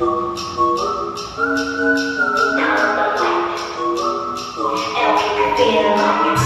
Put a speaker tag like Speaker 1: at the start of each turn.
Speaker 1: Now the light, And we feel like